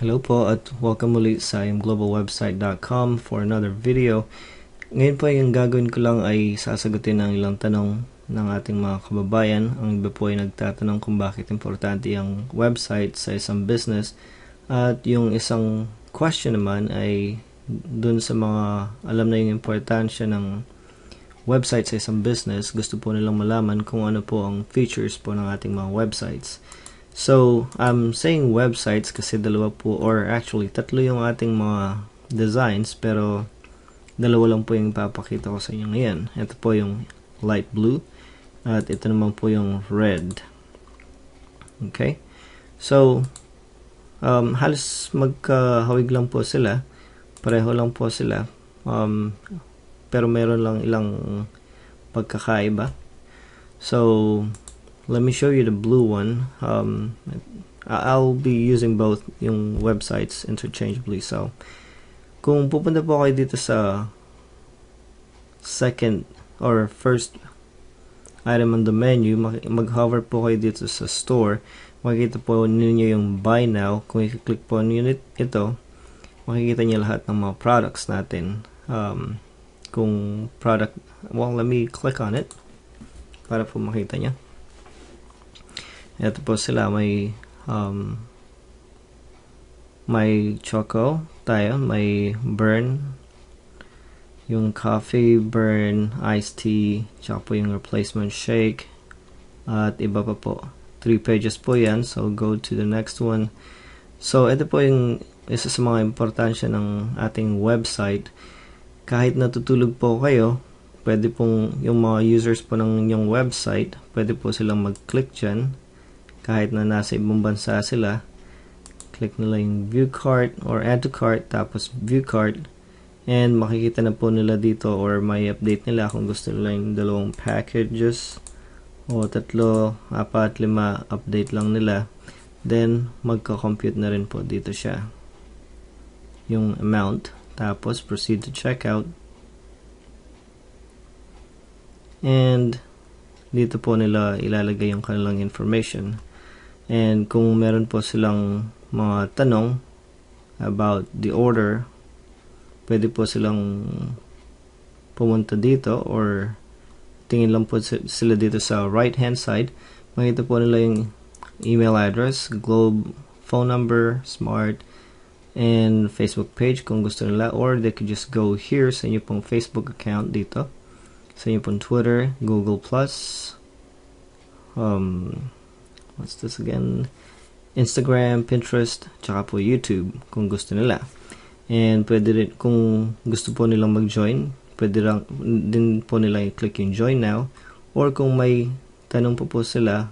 Hello po at welcome muli sa imglobalwebsite.com for another video. Ngayon po yung gagawin ko lang ay sasagutin ng ilang tanong ng ating mga kababayan. Ang iba po ay nagtatanong kung bakit importante ang website sa isang business. At yung isang question naman ay dun sa mga alam na yung importansya ng website sa isang business, gusto po nilang malaman kung ano po ang features po ng ating mga websites. So, I'm saying websites kasi dalawa po, or actually, tatlo yung ating mga designs, pero dalawa lang po yung papakita ko sa inyo ngayon. Ito po yung light blue, at ito naman po yung red. Okay? So, um, halos magkahawig lang po sila. Pareho lang po sila. Um, pero meron lang ilang pagkakaiba. So, let me show you the blue one. Um, I'll be using both yung websites interchangeably. So kung pupunta po kayo dito sa second or first item on the menu mag-hover po kayo dito sa store. Makikita po ninyo yung buy now. Kung i-click po ninyo ito makikita niyo lahat ng mga products natin. Um, kung product well let me click on it para po makita niya ito po sila, may um, may choco tayo, may burn, yung coffee, burn, iced tea, tsaka yung replacement shake, at iba pa po. 3 pages po yan, so go to the next one. So, ito po yung isa sa mga importansya ng ating website. Kahit natutulog po kayo, pwede pong yung mga users po ng inyong website, pwede po silang mag-click dyan kahit na nasa ibang bansa sila click nila yung view cart or add to cart tapos view cart and makikita na po nila dito or may update nila kung gusto nila yung dalawang packages o tatlo, apat, lima update lang nila. Then magka-compute na rin po dito siya. Yung amount tapos proceed to checkout. And dito po nila ilalagay yung kanilang information And kung meron po silang mga tanong about the order, pwede po silang pumunta dito or tingin lang po sila dito sa right hand side. Makita po nila yung email address, globe, phone number, smart, and Facebook page kung gusto nila or they could just go here sa inyo pong Facebook account dito sa inyo pong Twitter, Google um, what's this again? Instagram, Pinterest, tsaka po YouTube kung gusto nila. And pwede rin, kung gusto po nilang mag-join, pwede lang, din po nila i-click yung join now. Or kung may tanong po po sila,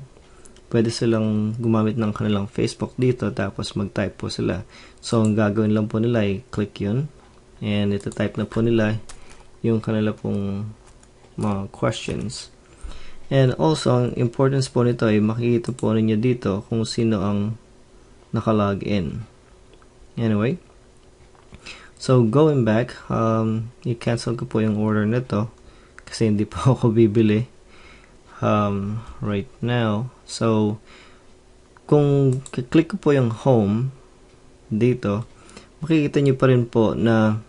pwede silang gumamit ng kanilang Facebook dito tapos mag-type po sila. So, ang gagawin lang po nila ay click yun. And ito-type na po nila yung kanila pong mga questions. And also, ang importance po nito ay makikita po ninyo dito kung sino ang nakalog in. Anyway, so going back, um, i-cancel ko po yung order nito kasi hindi pa ako bibili um, right now. So, kung click ko po yung home dito, makikita nyo pa rin po na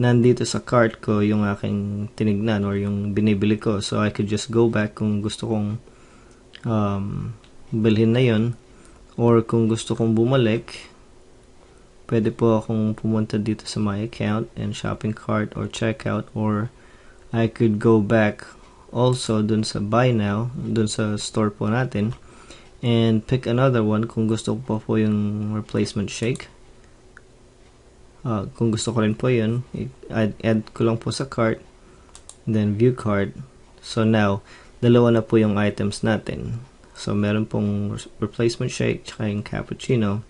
nandito sa cart ko yung aking tinignan or yung binibili ko. So, I could just go back kung gusto kong um, bilhin na yon or kung gusto kong bumalik, pwede po akong pumunta dito sa my account and shopping cart or checkout. Or I could go back also dun sa buy now, dun sa store po natin and pick another one kung gusto ko po po yung replacement shake uh, kung gusto ko rin po yun add, add ko lang po sa cart then view cart so now dalawa na po yung items natin. So meron pong replacement shake tsaka yung cappuccino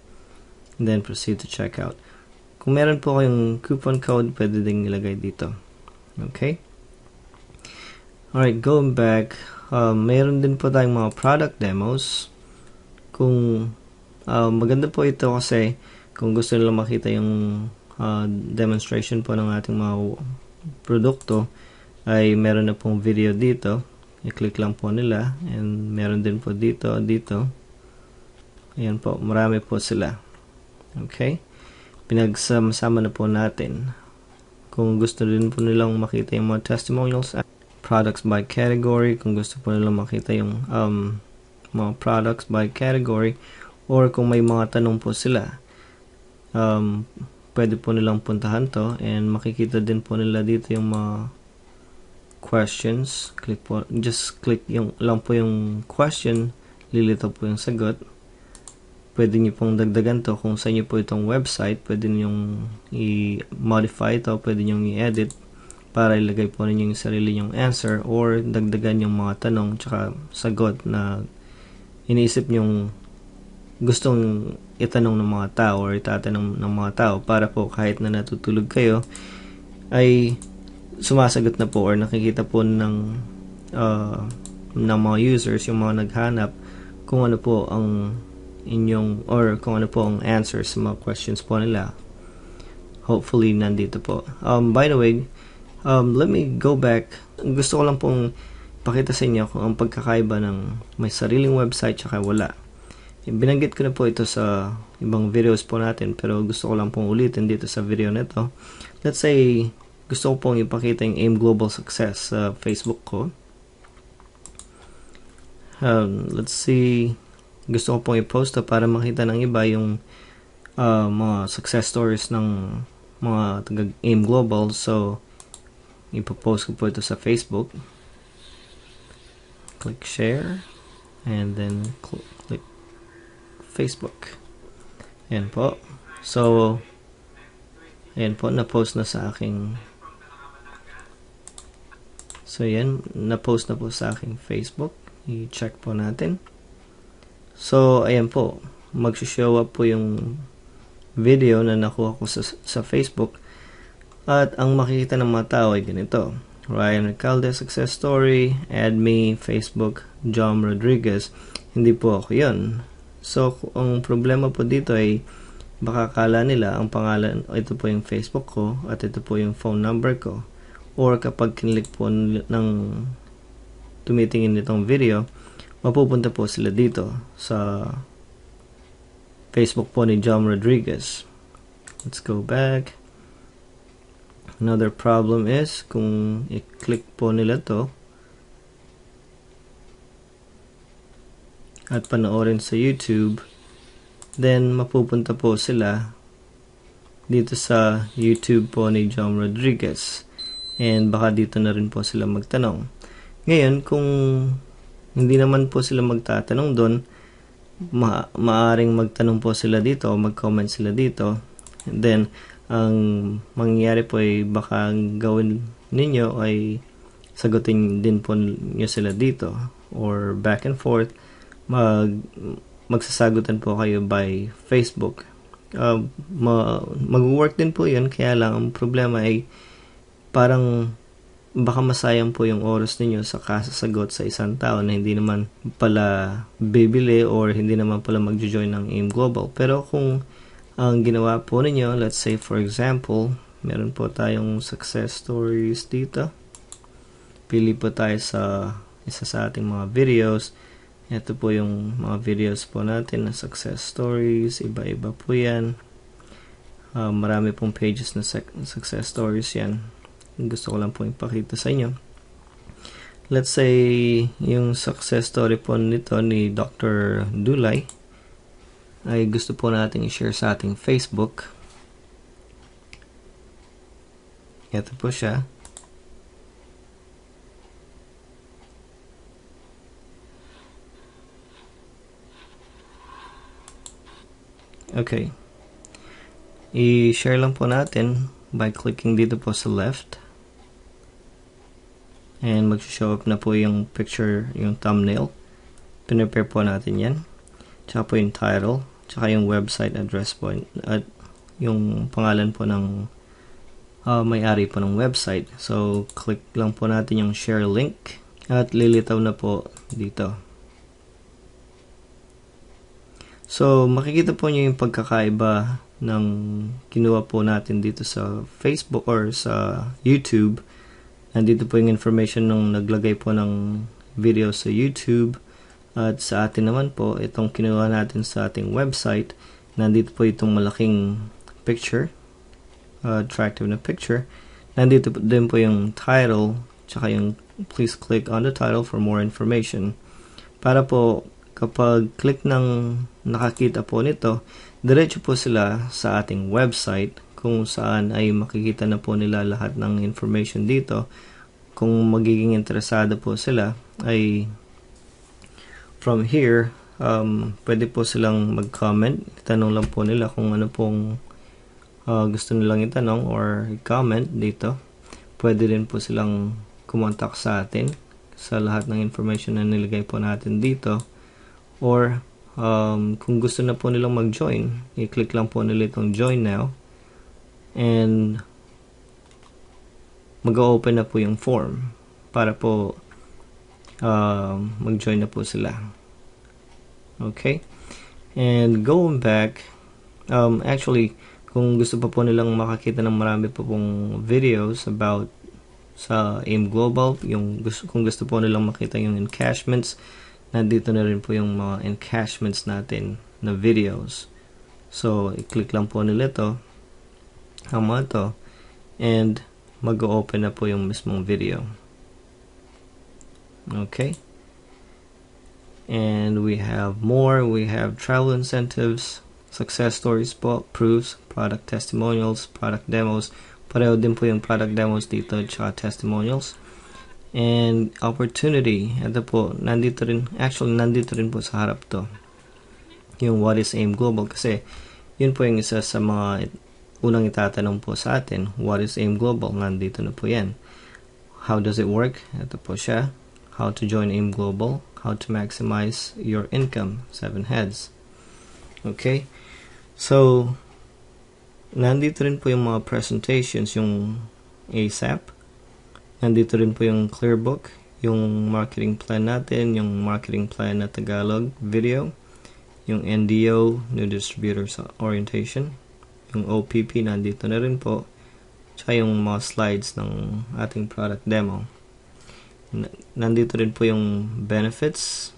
and then proceed to checkout kung meron po kayong coupon code pwede ding ilagay dito. Okay? Alright going back um, meron din po tayong mga product demos. Kung uh, maganda po ito kasi kung gusto nila makita yung uh, demonstration po ng ating mga produkto ay meron na pong video dito i-click lang po nila and meron din po dito dito ayan po marami po sila Okay? Pinagsama-sama na po natin. Kung gusto rin po nilang makita yung mga testimonials, products by category, kung gusto po nilang makita yung um, mga products by category, or kung may mga tanong po sila, um, pwede po nilang puntahan to and makikita din po nila dito yung mga questions. Click po, just click yung, lang po yung question, lilito po yung sagot. Pwede nyo pong dagdagan to kung sa inyo po itong website, pwede nyo i-modify to, pwede nyo i-edit para ilagay po ninyo yung sarili yung answer or dagdagan yung mga tanong tsaka sagot na iniisip nyong gustong itanong ng mga tao or itatanong ng mga tao para po kahit na natutulog kayo ay sumasagot na po or nakikita po ng uh, ng mga users yung mga naghanap kung ano po ang inyong or kung ano po ang answers sa mga questions po nila. Hopefully nandito po. Um, by the way um, let me go back. Gusto ko lang pong pakita sa inyo kung ang pagkakaiba ng may sariling website tsaka wala Binanggit ko na po ito sa ibang videos po natin pero gusto ko lang pong ulitin dito sa video nito. Let's say, gusto ko pong ipakita yung AIM Global Success sa Facebook ko. Um, let's see, gusto ko pong i-post to para makita ng iba yung uh, mga success stories ng mga taga AIM Global. So, ipopost ko po ito sa Facebook. Click share and then click Facebook. Ayan po. So, ayan po, na-post na sa aking So, yan, na-post na po sa aking Facebook. I-check po natin. So, ayan po. Mag-show up po yung video na nakuha ko sa, sa Facebook. At ang makikita ng mga tao ay ganito. Ryan Recalde success story, add me, Facebook, John Rodriguez. Hindi po ako yun. So, ang problema po dito ay baka kala nila ang pangalan, ito po yung Facebook ko at ito po yung phone number ko. Or kapag kinlik po ng tumitingin nitong video, mapupunta po sila dito sa Facebook po ni John Rodriguez. Let's go back. Another problem is kung i-click po nila to, at panoorin sa YouTube, then mapupunta po sila dito sa YouTube po ni John Rodriguez. And baka dito na rin po sila magtanong. Ngayon, kung hindi naman po sila magtatanong doon, ma maaring magtanong po sila dito mag-comment sila dito. And then, ang mangyayari po ay baka gawin ninyo ay sagutin din po nyo sila dito or back and forth mag magsasagutan po kayo by Facebook. Uh, ma, mag-work din po yun, kaya lang ang problema ay parang baka masayang po yung oras ninyo sa kasasagot sa isang tao na hindi naman pala bibili or hindi naman pala magjo-join ng AIM Global. Pero kung ang ginawa po ninyo, let's say for example, meron po tayong success stories dito. Pili po tayo sa isa sa ating mga videos ito po yung mga videos po natin na success stories. Iba-iba po yan. Uh, marami pong pages na success stories yan. Gusto ko lang po ipakita sa inyo. Let's say, yung success story po nito ni Dr. Dulay ay gusto po natin i-share sa ating Facebook. Ito po siya. Okay. I-share lang po natin by clicking dito po sa left. And mag-show up na po yung picture, yung thumbnail. Pinrepare po natin yan. Tsaka po yung title. Tsaka yung website address po. At yung pangalan po ng uh, may-ari po ng website. So, click lang po natin yung share link. At lilitaw na po dito. So, makikita po niyo yung pagkakaiba ng kinuha po natin dito sa Facebook or sa YouTube. Nandito po yung information nung naglagay po ng video sa YouTube. At sa atin naman po, itong kinuha natin sa ating website, nandito po itong malaking picture, attractive na picture. Nandito din po yung title, tsaka yung please click on the title for more information. Para po kapag click ng nakakita po nito, diretso po sila sa ating website kung saan ay makikita na po nila lahat ng information dito. Kung magiging interesado po sila ay from here um, pwede po silang mag-comment. Itanong lang po nila kung ano pong uh, gusto nilang itanong or comment dito. Pwede rin po silang kumontak sa atin sa lahat ng information na nilagay po natin dito. Or um, kung gusto na po nilang mag-join, i-click lang po nila itong join now. And mag-open na po yung form para po uh, mag-join na po sila. Okay? And going back, um, actually, kung gusto pa po nilang makakita ng marami pa pong videos about sa AIM Global, yung gusto, kung gusto po nilang makita yung encashments, nandito na rin po yung mga encashments natin na videos. So, i-click lang po nila ito, ang mga ito, and mag-open na po yung mismong video. Okay? And we have more. We have travel incentives, success stories po, proofs, product testimonials, product demos. Pareho din po yung product demos dito at testimonials. And opportunity. Ito po, nandito rin, actually nandito rin po sa harap to. Yung what is AIM Global kasi yun po yung isa sa mga unang itatanong po sa atin. What is AIM Global? Nandito na po yan. How does it work? Ito po siya. How to join AIM Global how to maximize your income seven heads okay so nandito rin po yung mga presentations yung ASAP nandito rin po yung Clearbook yung marketing plan natin yung marketing plan na Tagalog video yung NDO New Distributors Orientation yung OPP nandito na rin po tsaka yung mga slides ng ating product demo nandito rin po yung benefits.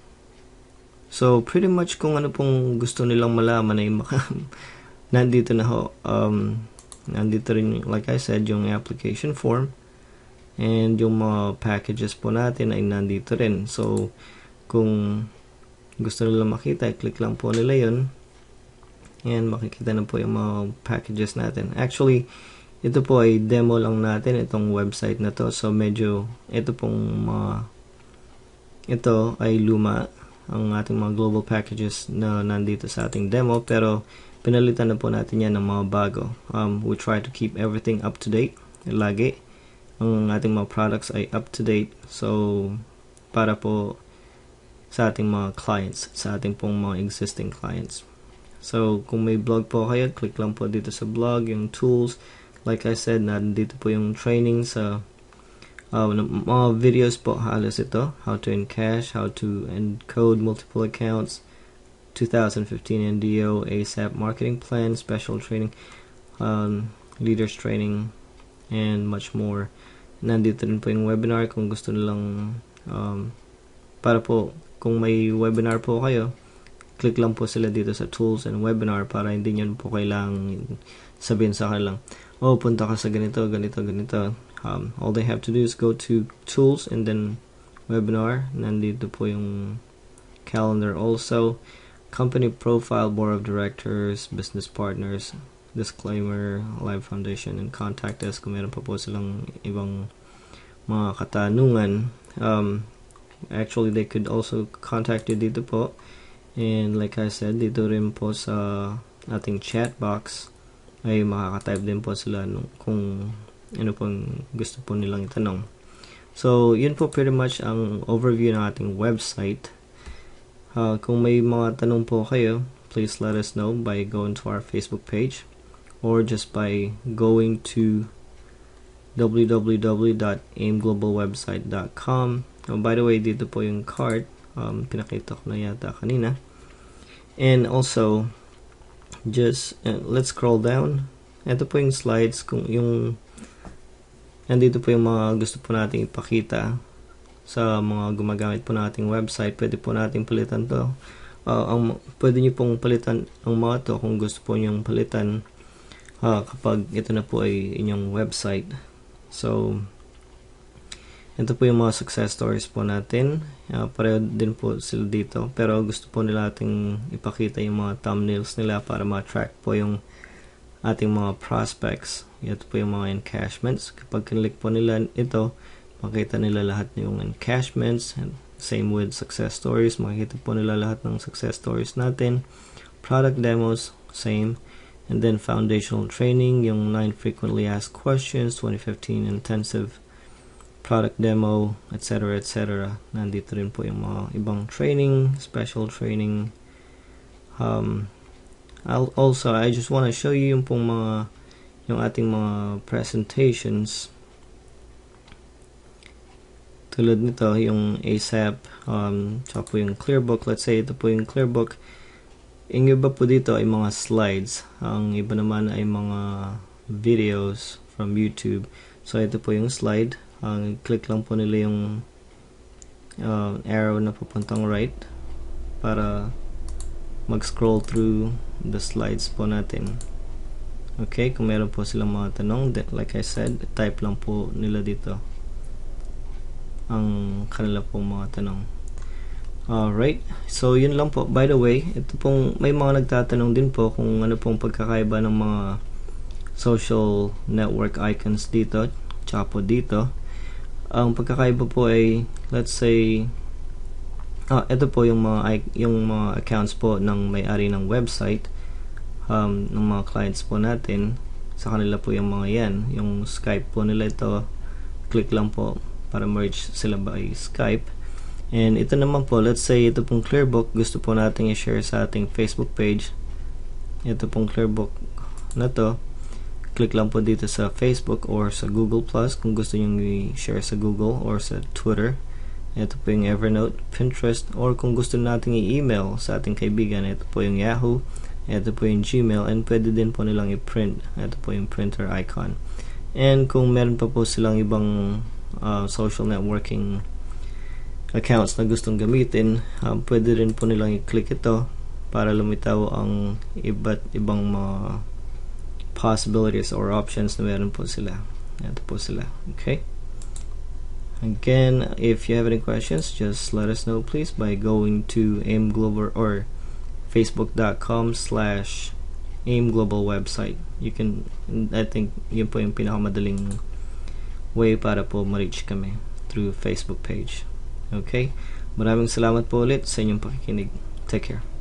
So, pretty much kung ano pong gusto nilang malaman ay maka, nandito na ho. Um, nandito rin, like I said, yung application form. And yung mga packages po natin ay nandito rin. So, kung gusto nila makita, click lang po nila yun. And makikita na po yung mga packages natin. Actually, ito po ay demo lang natin itong website na to. So medyo ito pong mga ito ay luma ang ating mga global packages na nandito sa ating demo pero pinalitan na po natin yan ng mga bago. Um, we try to keep everything up to date lagi. Ang ating mga products ay up to date. So para po sa ating mga clients, sa ating pong mga existing clients. So kung may blog po kayo, click lang po dito sa blog, yung tools, like I said, nandito po yung training sa uh, mga videos po halos ito. How to encash, how to encode multiple accounts, 2015 NDO, ASAP marketing plan, special training, um, leaders training, and much more. Nandito rin po yung webinar kung gusto nilang um, para po kung may webinar po kayo, click lang po sila dito sa tools and webinar para hindi nyo po kailangang sabihin sa kanilang oh, punta ka sa ganito, ganito, ganito. Um, all they have to do is go to tools and then webinar. Nandito po yung calendar also. Company profile, board of directors, business partners, disclaimer, live foundation, and contact us kung meron pa po silang ibang mga katanungan. Um, actually, they could also contact you dito po. And like I said, dito rin po sa ating chat box ay makaka-type din po sila no, kung ano pong gusto po nilang itanong. So, yun po pretty much ang overview ng ating website. Uh, kung may mga tanong po kayo, please let us know by going to our Facebook page or just by going to www.aimglobalwebsite.com oh, By the way, dito po yung card. Um, pinakita ko na yata kanina. And also, just uh, let's scroll down. Ito po yung slides kung yung nandito po yung mga gusto po nating ipakita sa mga gumagamit po nating website. Pwede po nating palitan to. Uh, ang pwede niyo pong palitan ang mga to kung gusto po niyong palitan uh, kapag ito na po ay inyong website. So, ito po yung mga success stories po natin. Uh, pareho din po sila dito. Pero gusto po nila ating ipakita yung mga thumbnails nila para ma-track po yung ating mga prospects. Ito po yung mga encashments. Kapag click po nila ito, makita nila lahat yung encashments. And same with success stories. Makikita po nila lahat ng success stories natin. Product demos, same. And then foundational training, yung 9 frequently asked questions, 2015 intensive product demo, etc. etc. Nandito rin po yung mga ibang training, special training. Um, I'll also, I just want to show you yung pong mga, yung ating mga presentations. Tulad nito, yung ASAP, um, tsaka po yung Clearbook. Let's say ito po yung Clearbook. Yung iba po dito ay mga slides. Ang iba naman ay mga videos from YouTube. So, ito po yung slide. Ang click lang po nila yung uh, arrow na papuntang right para mag-scroll through the slides po natin. Okay, kung meron po silang mga tanong, like I said, type lang po nila dito ang kanila pong mga tanong. Alright, so yun lang po. By the way, ito pong may mga nagtatanong din po kung ano pong pagkakaiba ng mga social network icons dito, tsaka po dito. Ang pagkakaiba po ay, let's say, ah, ito po yung mga yung mga accounts po ng may-ari ng website um, ng mga clients po natin. Sa kanila po yung mga yan. Yung Skype po nila ito, click lang po para merge sila by Skype And ito naman po, let's say ito pong Clearbook, gusto po natin i-share sa ating Facebook page. Ito pong Clearbook na to. Click lang po dito sa Facebook or sa Google Plus kung gusto nyo i-share sa Google or sa Twitter. Ito po yung Evernote, Pinterest, or kung gusto natin i-email sa ating kaibigan, ito po yung Yahoo, ito po yung Gmail, and pwede din po nilang i-print. Ito po yung printer icon. And kung meron pa po silang ibang uh, social networking accounts na gustong gamitin, um, pwede rin po nilang i-click ito para lumitaw ang iba't ibang mga possibilities or options na meron po sila. Ito po sila. Okay? Again, if you have any questions, just let us know please by going to AIM Global or facebook.com slash AIM Global website. You can, I think, yun po yung pinakamadaling way para po ma-reach kami through Facebook page. Okay? Maraming salamat po ulit sa inyong pakikinig. Take care.